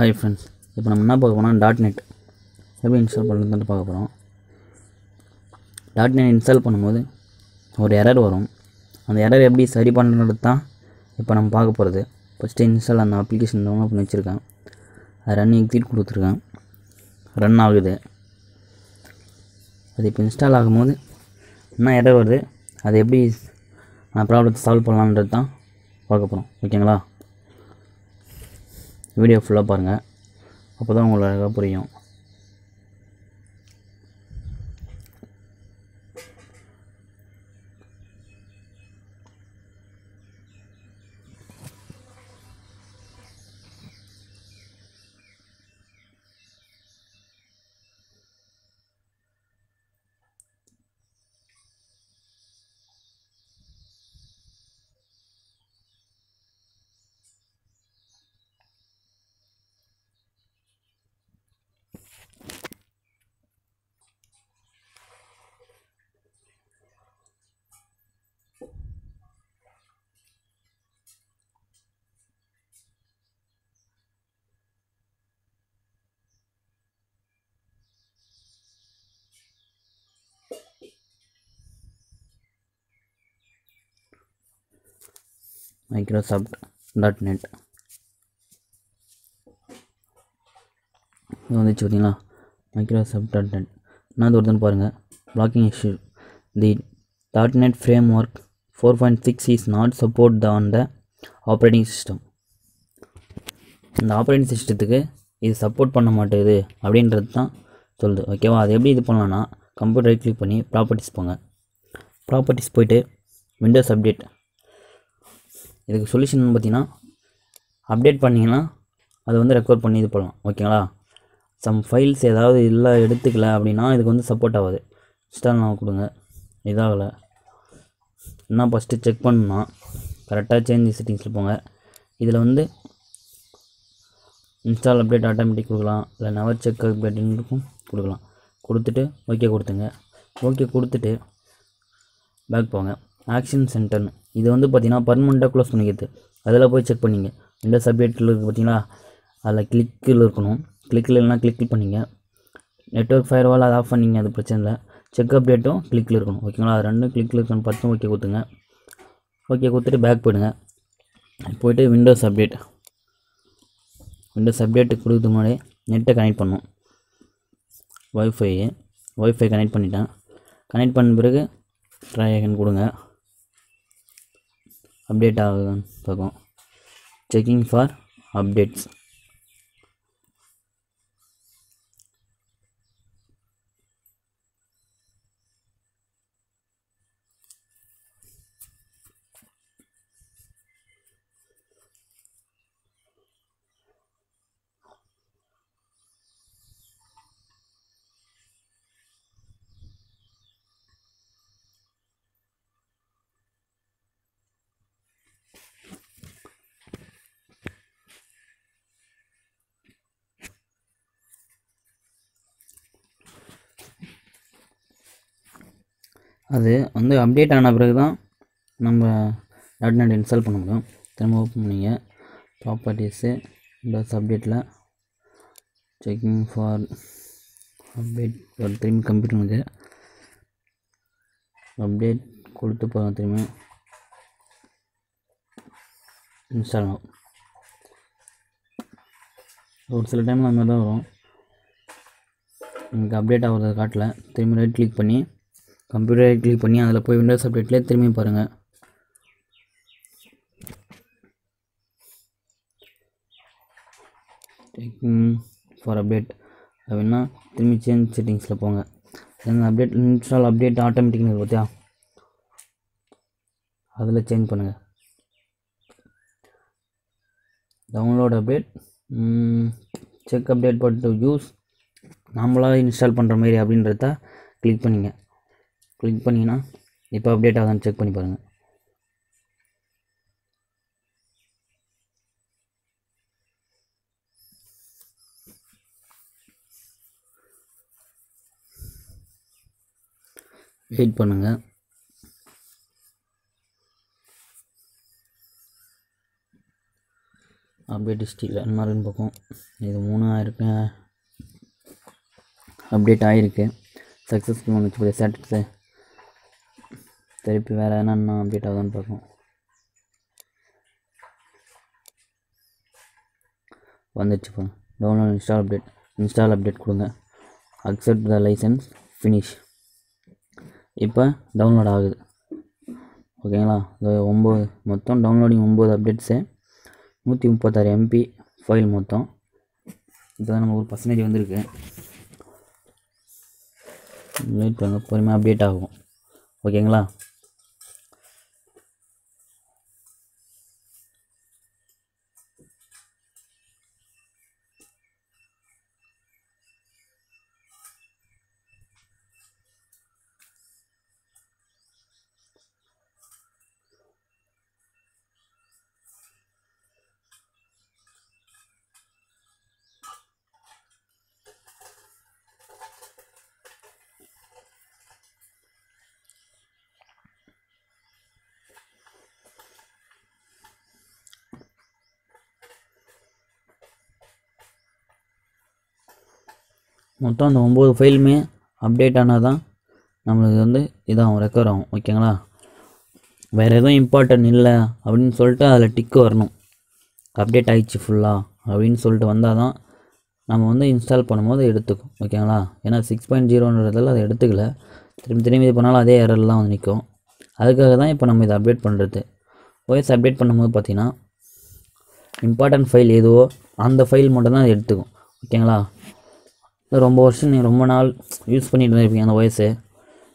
Hi friends இப்போ நம்ம என்ன பார்க்க போனால் டாட் நெட் எப்படி இன்ஸ்டால் பண்ணுறதுன்னு பார்க்க போகிறோம் டாட் நெட் இன்ஸ்டால் பண்ணும்போது ஒரு எரர் வரும். அந்த எரர் எப்படி சரி பண்ணுறது தான் இப்போ நம்ம பார்க்க போகிறது ஃபஸ்ட்டு இன்ஸ்டால் அந்த அப்ளிகேஷன் டவுன்லோட் பண்ணி வச்சுருக்கேன். அது ரன் எக்ஸிட் கொடுத்துருக்கேன். ரன் ஆகுது. அது இப்போ இன்ஸ்டால் ஆகும்போது என்ன எரர் வருது? அது எப்படி நான் ப்ராப்ளத்தை சால்வ் பண்ணலான்றது தான் பார்க்க போகிறோம் ஓகேங்களா வீடியோ ஃபுல்லாக பாருங்கள் அப்போ தான் உங்களுக்கு அழகாக புரியும். மைக்ரோசாஃப்ட் டாட் நெட் இது வந்துச்சு பார்த்தீங்களா மைக்ரோசாஃப்ட் டாட் நெட் என்ன ஒருத்தன் பாருங்கள் blocking issue the dot net framework four point six is not support the on the operating system இந்த ஆப்ரேட்டிங் சிஸ்டத்துக்கு இது சப்போர்ட் பண்ண மாட்டேங்குது அப்படின்றது தான் சொல்லுது. ஓகேவா அது எப்படி இது பண்ணலான்னா கம்ப்யூட்டரை கிளிக் பண்ணி ப்ராப்பர்ட்டிஸ் போங்க. ப்ராப்பர்ட்டிஸ் போயிட்டு விண்டோஸ் அப்டேட் இதுக்கு சொல்யூஷன் பார்த்தீங்கன்னா அப்டேட் பண்ணிங்கன்னா அது வந்து ரெக்கார்ட் பண்ணி இது பண்ணலாம். ஓகேங்களா சம் ஃபைல்ஸ் ஏதாவது இல்லை எடுத்துக்கல அப்படின்னா இதுக்கு வந்து சப்போர்ட் ஆகாது. இன்ஸ்டால் நான் கொடுங்க. இதாகலை. என்ன ஃபஸ்ட்டு செக் பண்ணால் கரெக்டாக சேஞ்ச் செட்டிங்ஸில் போங்க. இதில் வந்து இன்ஸ்டால் அப்டேட் ஆட்டோமேட்டிக் கொடுக்கலாம். இல்லை நவர் செக் அப்டேட்டுக்கும் கொடுக்கலாம். கொடுத்துட்டு ஓகே கொடுத்துங்க ஓகே கொடுத்துட்டு பேக் போங்க. ஆக்ஷன் சென்டர்னு. இது வந்து பார்த்திங்கன்னா பர்மனெண்ட்டாக க்ளோஸ் பண்ணிக்கிறது. அதில் போய் செக் பண்ணிங்க. விண்டோஸ் சப்ஜெக்டில் இருக்குது பார்த்தீங்களா அதில் கிளிக்கில் இருக்கணும். கிளிக்கில் இல்லைனா கிளிக் பண்ணிங்க. நெட்ஒர்க் ஃபயர்வால் அதை ஆஃப் பண்ணிங்க அது பிரச்சனை இல்லை. செக் அப்டேட்டும் கிளிக்கில் இருக்கணும். ஓகேங்களா? அது ரெண்டும் கிளிக்கில் இருக்கணும் பார்த்து ஓகே கொடுத்துங்க. ஓகே கொடுத்துட்டு பேக் போயிடுங்க. போயிட்டு விண்டோஸ் அப்டேட் விண்டோஸ் அப்டேட் கொடுக்குறது முன்னாடி நெட்டை கனெக்ட் பண்ணும் ஒய்ஃபை ஒய்ஃபை கனெக்ட் பண்ணிட்டேன். கனெக்ட் பண்ண பிறகு ட்ரை அகன் கொடுங்க. அப்டேட் ஆகுதுன்னு பார்க்கும் செக்கிங் ஃபார் அப்டேட்ஸ் அது வந்து அப்டேட் ஆன பிறகு தான் நம்ம டாட் நெட் இன்ஸ்டால் பண்ண முடியும். திரும்ப ஓப்பன் பண்ணிங்க. ப்ராப்பர்ட்டிஸு விண்டோஸ் அப்டேட்டில் செக்கிங் ஃபார் அப்டேட் ஒரு திரும்பி கம்ப்யூட்டர் வந்து அப்டேட் கொடுத்து போகிறோம் திரும்ப. இன்ஸ்டால் ஆகும். ஒரு சில டைமில் அந்த மாதிரி தான் வரும். எனக்கு அப்டேட் ஆகிறத காட்டல. திரும்பி ரைட் கிளிக் பண்ணி கம்ப்யூட்டரை கிளிக் பண்ணி அதில் போய் விண்டோஸ் அப்டேட்லேயே திரும்பி பாருங்கள் ஃபார் அப்டேட் அப்படின்னா திரும்பி சேஞ்ச் செட்டிங்ஸில் போங்க. அந்த அப்டேட் இன்ஸ்டால் அப்டேட் ஆட்டோமேட்டிக்னு இருக்கு பார்த்தியா அதில் சேஞ்ச் பண்ணுங்கள் download update check update but use நாமளாக இன்ஸ்டால் பண்ணுற மாதிரி அப்படின்றத கிளிக் பண்ணிங்க. கிளிக் பண்ணிங்கன்னா இப்போ அப்டேட் ஆகுதான்னு செக் பண்ணி பாருங்கள் வெயிட் பண்ணுங்கள் அப்டேட் ஹிஸ்ட்ரி என்ன பக்கம் பார்ப்போம். இது மூணு ஆயிருக்கு. அப்டேட் ஆகிருக்கு சக்ஸஸ்ஃபுல் வந்துச்சு சாட்டிஸ்ஃபை திருப்பி வேறு என்னென்ன அப்டேட் ஆகுதுன்னு பார்ப்போம். வந்துடுச்சு இப்போ download install update install update கொடுங்க. அக்செப்ட் த லைசன்ஸ் ஃபினிஷ் இப்போ டவுன்லோட் ஆகுது. ஓகேங்களா இது ஒம்பது மொத்தம் டவுன்லோடிங் ஒம்பது அப்டேட்ஸு நூற்றி முப்பத்தாறு எம்பி ஃபைல் மொத்தம். இப்போ தான் நம்ம ஒரு பர்சன்டேஜ் வந்திருக்கு. வெயிட் பண்ணுங்கள் பொறுமையாக அப்டேட் ஆகும். ஓகேங்களா மொத்தம் அந்த ஒம்பது ஃபைலுமே அப்டேட் ஆனால் தான் நம்மளுக்கு வந்து இதாகும் ரெக்கவர் ஆகும். ஓகேங்களா வேறு எதுவும் இம்பார்ட்டன்ட் இல்லை அப்படின்னு சொல்லிட்டு அதில் டிக்கு வரணும். அப்டேட் ஆகிடுச்சு ஃபுல்லாக அப்படின்னு சொல்லிட்டு வந்தால் தான் நம்ம வந்து இன்ஸ்டால் பண்ணும்போது எடுத்துக்கும் ஓகேங்களா ஏன்னா சிக்ஸ் பாயிண்ட் ஜீரோன்றதில் அதை எடுத்துக்கல. திரும்பி திரும்பி இது பண்ணாலும் அதே எரர்லாம் வந்து நிற்கும். அதுக்காக தான் இப்போ நம்ம இதை அப்டேட் பண்ணுறது ஓஎஸ் அப்டேட் பண்ணும்போது பார்த்திங்கன்னா இம்பார்ட்டன்ட் ஃபைல் எதுவோ அந்த ஃபைல் மட்டும்தான் அது எடுத்துக்கும் ஓகேங்களா ரொம்ப வருஷம் நீங்கள் ரொம்ப நாள் யூஸ் பண்ணிட்டு தான் இருப்பீங்க அந்த ஓஎஸ்ஸு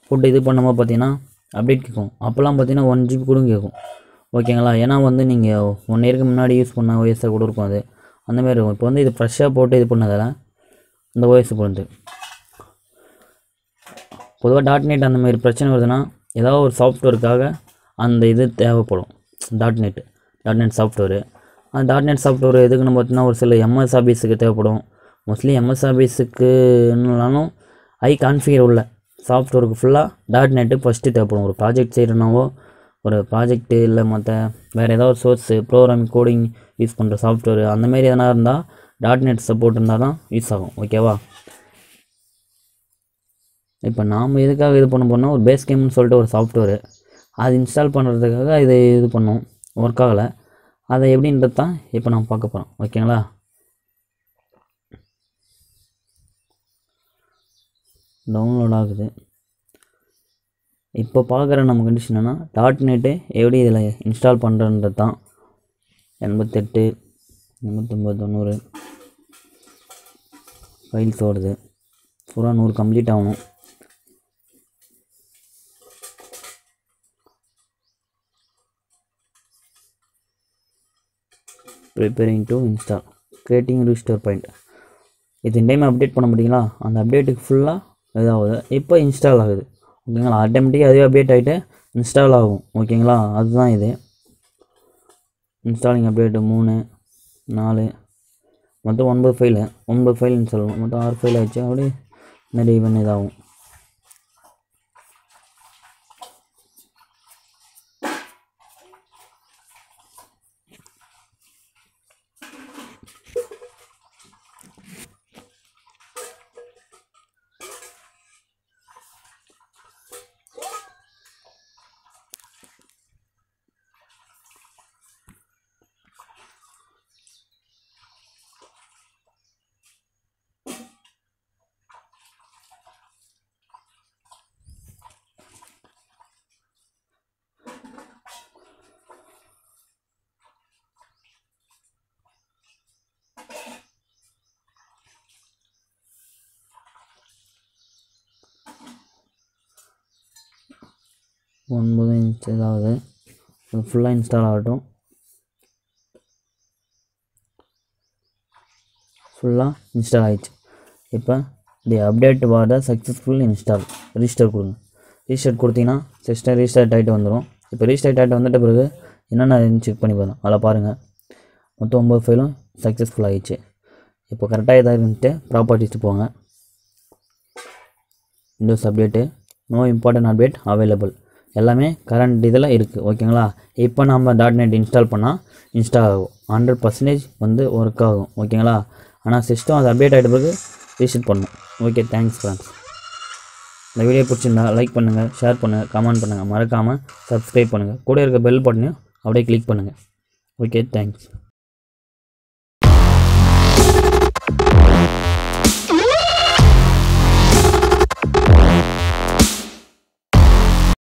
ஃபுட்டு இது பண்ணும்போது பார்த்தீங்கன்னா அப்டேட் கேட்கும் அப்போல்லாம் பார்த்தீங்கன்னா ஒன் ஜிபி கூட கேட்கும் ஓகேங்களா ஏன்னா வந்து நீங்கள் ஒன் இயருக்கு முன்னாடி யூஸ் பண்ண ஓஎஸ்ஸாக கூட இருக்கும் அது. அந்தமாரி இருக்கும். இப்போ வந்து இது ஃப்ரெஷ்ஷாக போட்டு இது பண்ணதால் இந்த ஓஎஸ் பொறுத்து பொதுவாக டாட் நெட் அந்த மாதிரி பிரச்சனை வருதுன்னா ஏதாவது ஒரு சாஃப்ட்வேருக்காக அந்த இது தேவைப்படும். Dot net dot net software அந்த டாட் நெட் சாஃப்ட்வேர் எதுக்குன்னு பார்த்தீங்கன்னா ஒரு சில எம்எஸ் ஆஃபீஸுக்கு தேவைப்படும். மோஸ்ட்லி எம்எஸ் ஆபீஸுக்குன்னாலும் ஐ கான்ஃபிகர் உள்ள சாஃப்ட்வேருக்கு ஃபுல்லாக டாட் நெட்டு ஃபஸ்ட்டு தேவைப்படும். ஒரு ப்ராஜெக்ட் செய்கிறனாவோ ஒரு ப்ராஜெக்ட்டு இல்லை மற்ற வேறு ஏதாவது ஒரு சோர்ஸு ப்ரோக்ராமிங் கோடிங் யூஸ் பண்ணுற சாஃப்ட்வேர் அந்தமாரி எதனா இருந்தால் டாட் நெட் சப்போர்ட் இருந்தால் தான் யூஸ் ஆகும். ஓகேவா இப்போ நாம் எதுக்காக இது பண்ண போனால் ஒரு பேஸ் கேம்னு சொல்லிட்டு ஒரு சாஃப்ட்வேரு அது இன்ஸ்டால் பண்ணுறதுக்காக இது இது பண்ணோம். ஒர்க் ஆகலை. அதை எப்படின்றது தான் இப்போ நம்ம பார்க்க போகிறோம் ஓகேங்களா டவுன்லோட் ஆகுது. இப்போ பார்க்குற நம்ம கண்டிஷன் என்னென்னா டாட் நெட்டு எப்படி இதில் இன்ஸ்டால் பண்ணுறன்றது தான். எண்பத்தெட்டு எண்பத்தொம்பது தொண்ணூறு ஃபைல்ஸ் ஓடுது. பூரா நூறு கம்ப்ளீட் ஆகணும். Preparing to install creating restore point இது டைம் அப்டேட் பண்ண முடியுங்களா? அந்த அப்டேட்டுக்கு ஃபுல்லாக இதாகுது. இப்போ இன்ஸ்டால் ஆகுது. ஓகேங்களா? ஆட்டோமேட்டிக்காக அதுவே அப்டேட் ஆகிட்டு இன்ஸ்டால் ஆகும். ஓகேங்களா? அதுதான் இது. இன்ஸ்டாலிங் அப்டேட்டு மூணு நாலு மொத்தம் ஒன்பது ஃபைலு ஒன்பது ஃபைல் இன்ஸ்டால் மொத்தம் ஆறு ஃபைல் ஆச்சு. அப்படியே நிறைய பண்ணி இதாகும். ஒன்பது இன்ச் இதாகுது அது ஃபுல்லாக இன்ஸ்டால் ஆகட்டும். ஃபுல்லாக இன்ஸ்டால் ஆகிடுச்சு இப்போ the update was successful install restart கொடுங்க. ரீஸ்டார்ட் கொடுத்தீங்கன்னா சிஸ்டம் ரீஸ்டார்ட் ஆகிட்டு வந்துடும் இப்போ ரீஸ்டார்ட் ஆகிட்டு வந்துட்ட பிறகு என்னென்ன செக் பண்ணி பார்த்தோம் அதில் பாருங்கள் மொத்தம் ஒம்பது ஃபைலும் சக்ஸஸ்ஃபுல் ஆகிடுச்சு இப்போ கரெக்டாக எதாவது இருந்துட்டு ப்ராப்பர்ட்டிஸ்ட்டு போங்க. Windows update no important update available எல்லாமே கரண்ட் இதில் இருக்குது ஓகேங்களா இப்போ நம்ம டாட் நெட் இன்ஸ்டால் பண்ணால் இன்ஸ்டால் ஆகும். ஹண்ட்ரட் பர்சன்டேஜ் வந்து ஒர்க் ஆகும் ஓகேங்களா ஆனால் சிஸ்டம் அது அப்டேட் ஆகிட்ட பிறகு ரீசெட் பண்ணணும் ஓகே தேங்க்ஸ் ஃப்ரெண்ட்ஸ் இந்த வீடியோ பிடிச்சிருந்தா லைக் பண்ணுங்கள் ஷேர் பண்ணுங்கள் கமெண்ட் பண்ணுங்கள் மறக்காமல் சப்ஸ்கிரைப் பண்ணுங்கள் கூட இருக்க பெல் பட்டனையும் அப்படியே கிளிக் பண்ணுங்கள் ஓகே தேங்க்ஸ்